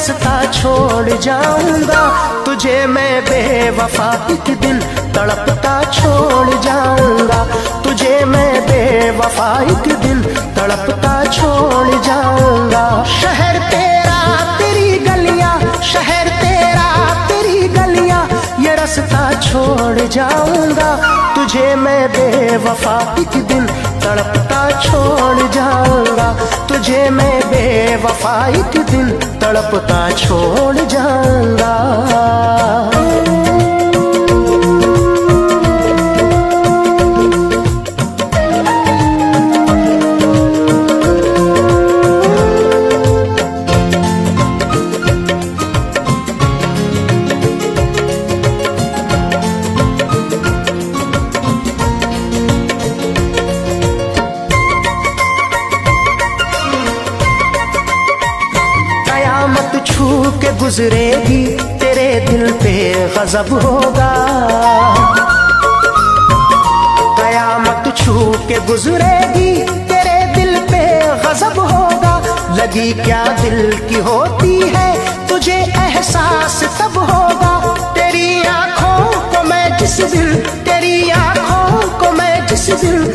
छोड़ जाऊँगा। तुझे मैं बेवफा एक दिन तड़पता छोड़ जाऊँगा। तुझे मैं बेवफा एक दिन तड़पता छोड़ जाऊँगा। शहर तेरा, तेरी गलियाँ, शहर तेरा, तेरी गलियाँ, ये रास्ता छोड़ जाऊँगा। तुझे मैं बेवफा एक दिन तड़पता छोड़ जाऊँगा। तुझे मैं बेवफाई एक दिन तड़पता छोड़ जाऊँगा। के गुजरेगी, तेरे दिल पे गजब होगा। कयामत छू के गुजरेगी, तेरे दिल पे गजब होगा। लगी क्या दिल की होती है, तुझे एहसास तब होगा। तेरी आँखों को मैं जिस दिल तेरी आँखों को मैं जिस दिल